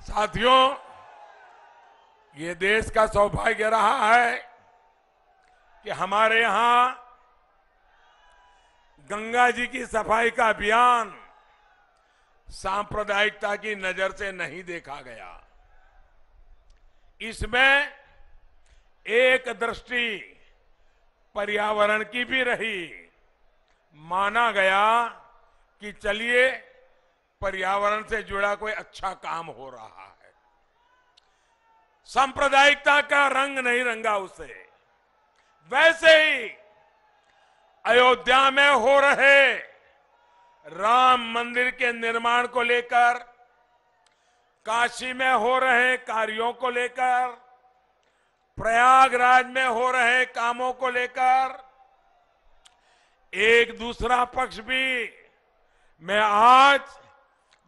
साथियों, ये देश का सौभाग्य रहा है कि हमारे यहाँ गंगा जी की सफ़ाई का अभियान सांप्रदायिकता की नज़र से नहीं देखा गया। इसमें एक दृष्टि पर्यावरण की भी रही, माना गया कि चलिए पर्यावरण से जुड़ा कोई अच्छा काम हो रहा है। सांप्रदायिकता का रंग नहीं रंगा उसे। वैसे ही अयोध्या में हो रहे राम मंदिर के निर्माण को लेकर, काशी में हो रहे कार्यों को लेकर, प्रयागराज में हो रहे कामों को लेकर, एक दूसरा पक्ष भी मैं आज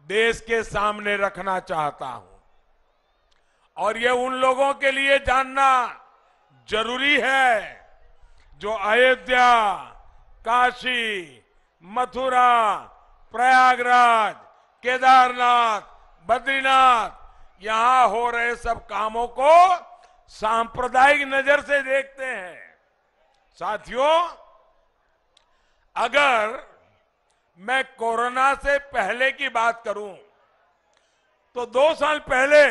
देश के सामने रखना चाहता हूँ। और ये उन लोगों के लिए जानना ज़रूरी है जो अयोध्या, काशी, मथुरा, प्रयागराज, केदारनाथ, बद्रीनाथ, यहाँ हो रहे सब कामों को सांप्रदायिक नज़र से देखते हैं। साथियों, अगर मैं कोरोना से पहले की बात करूँ तो दो साल पहले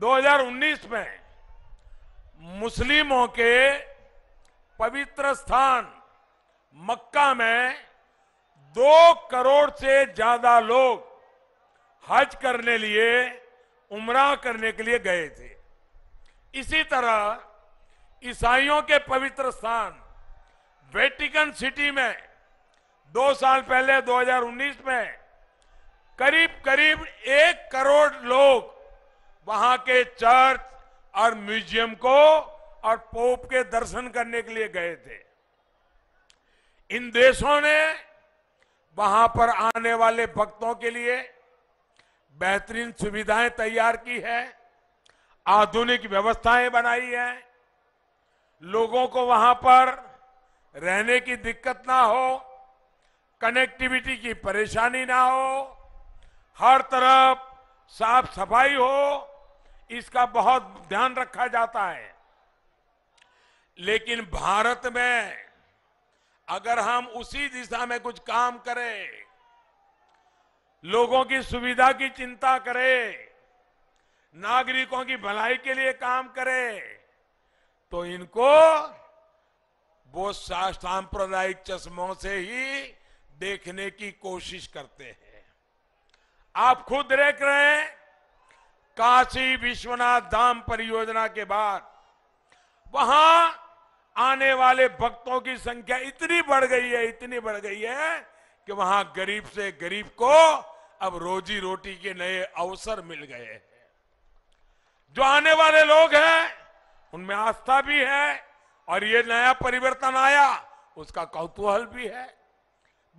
2019 में, मुस्लिमों के पवित्र स्थान मक्का में दो करोड़ से ज़्यादा लोग हज करने लिए, उमरा करने के लिए गए थे। इसी तरह ईसाइयों के पवित्र स्थान वेटिकन सिटी में दो साल पहले 2019 में, करीब करीब एक करोड़ लोग वहाँ के चर्च और म्यूज़ियम को और पोप के दर्शन करने के लिए गए थे। इन देशों ने वहाँ पर आने वाले भक्तों के लिए बेहतरीन सुविधाएँ तैयार की है, आधुनिक व्यवस्थाएँ बनाई है। लोगों को वहाँ पर रहने की दिक्कत ना हो कनेक्टिविटी की परेशानी ना हो, हर तरफ़ साफ़ सफ़ाई हो, इसका बहुत ध्यान रखा जाता है। लेकिन भारत में अगर हम उसी दिशा में कुछ काम करें, लोगों की सुविधा की चिंता करें, नागरिकों की भलाई के लिए काम करें तो इनको वो सांप्रदायिक चश्मों से ही देखने की कोशिश करते हैं। आप खुद देख रहे हैं, काशी विश्वनाथ धाम परियोजना के बाद वहाँ आने वाले भक्तों की संख्या इतनी बढ़ गई है, इतनी बढ़ गई है कि वहाँ गरीब से गरीब को अब रोजी रोटी के नए अवसर मिल गए हैं। जो आने वाले लोग हैं, उनमें आस्था भी है और ये नया परिवर्तन आया, उसका कौतूहल भी है।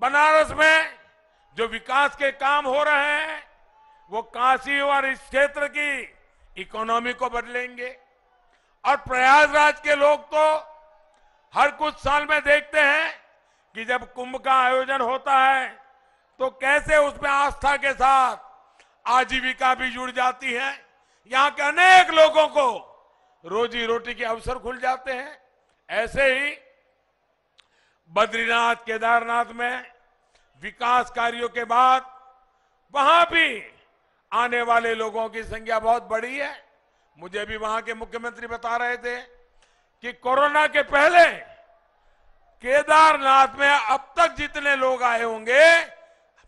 बनारस में जो विकास के काम हो रहे हैं, वो काशी और इस क्षेत्र की इकोनॉमी को बदलेंगे। और प्रयागराज के लोग तो हर कुछ साल में देखते हैं कि जब कुंभ का आयोजन होता है तो कैसे उसमें आस्था के साथ आजीविका भी जुड़ जाती है। यहाँ के अनेक लोगों को रोजी रोटी के अवसर खुल जाते हैं। ऐसे ही बद्रीनाथ केदारनाथ में विकास कार्यों के बाद वहाँ भी आने वाले लोगों की संख्या बहुत बड़ी है। मुझे भी वहाँ के मुख्यमंत्री बता रहे थे कि कोरोना के पहले केदारनाथ में अब तक जितने लोग आए होंगे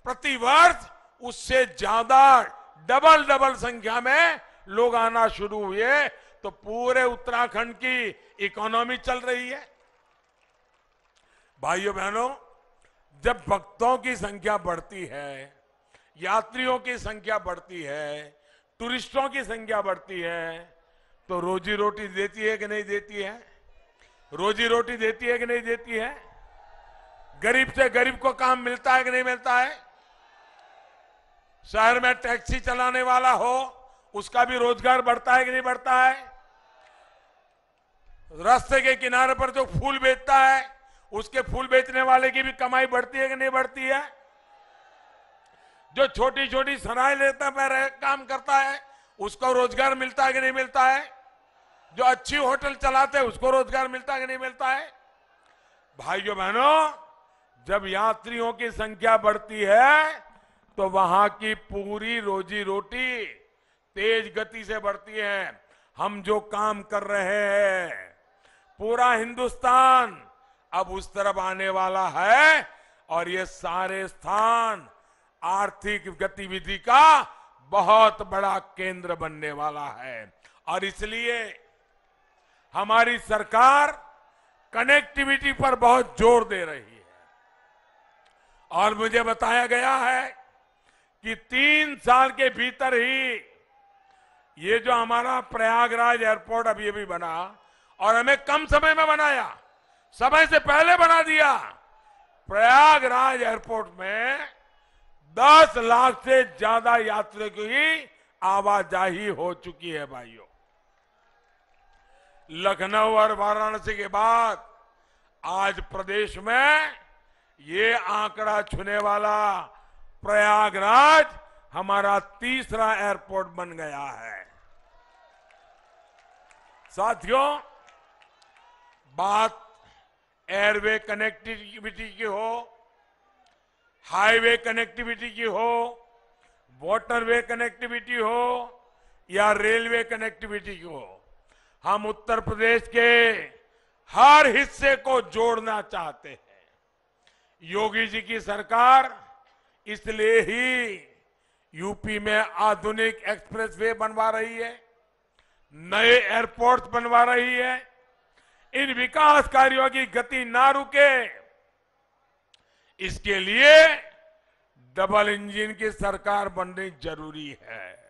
प्रति वर्ष उससे ज़्यादा डबल डबल संख्या में लोग आना शुरू हुए। तो पूरे उत्तराखंड की इकोनॉमी चल रही है। भाइयों बहनों, जब भक्तों की संख्या बढ़ती है, यात्रियों की संख्या बढ़ती है, टूरिस्टों की संख्या बढ़ती है तो रोजी रोटी देती है कि नहीं देती है? रोजी रोटी देती है कि नहीं देती है? गरीब से गरीब को काम मिलता है कि नहीं मिलता है? शहर में टैक्सी चलाने वाला हो, उसका भी रोज़गार बढ़ता है कि नहीं बढ़ता है? रास्ते के किनारे पर जो फूल बेचता है उसके फूल बेचने वाले की भी कमाई बढ़ती है कि नहीं बढ़ती है? जो छोटी छोटी सराय लेता पर काम करता है, उसको रोज़गार मिलता है कि नहीं मिलता है? जो अच्छी होटल चलाते हैं, उसको रोज़गार मिलता है कि नहीं मिलता है? भाइयों बहनों, जब यात्रियों की संख्या बढ़ती है तो वहाँ की पूरी रोजी रोटी तेज गति से बढ़ती है। हम जो काम कर रहे हैं, पूरा हिंदुस्तान अब उस तरफ़ आने वाला है और ये सारे स्थान आर्थिक गतिविधि का बहुत बड़ा केंद्र बनने वाला है। और इसलिए हमारी सरकार कनेक्टिविटी पर बहुत ज़ोर दे रही है। और मुझे बताया गया है कि तीन साल के भीतर ही ये जो हमारा प्रयागराज एयरपोर्ट अभी अभी बना और हमें कम समय में बनाया। समय से पहले बना दिया। प्रयागराज एयरपोर्ट में 10 लाख से ज़्यादा यात्रियों की आवाजाही हो चुकी है भाइयों। लखनऊ और वाराणसी के बाद आज प्रदेश में ये आंकड़ा छूने वाला प्रयागराज हमारा तीसरा एयरपोर्ट बन गया है। साथियों, बात एयरवे कनेक्टिविटी की हो, हाईवे कनेक्टिविटी की हो, वाटरवे कनेक्टिविटी हो, या रेलवे कनेक्टिविटी की हो, हम उत्तर प्रदेश के हर हिस्से को जोड़ना चाहते हैं। योगी जी की सरकार इसलिए ही यूपी में आधुनिक एक्सप्रेसवे बनवा रही है, नए एयरपोर्ट बनवा रही है इन विकास कार्यों की गति ना रुके। इसके लिए डबल इंजन की सरकार बननी ज़रूरी है।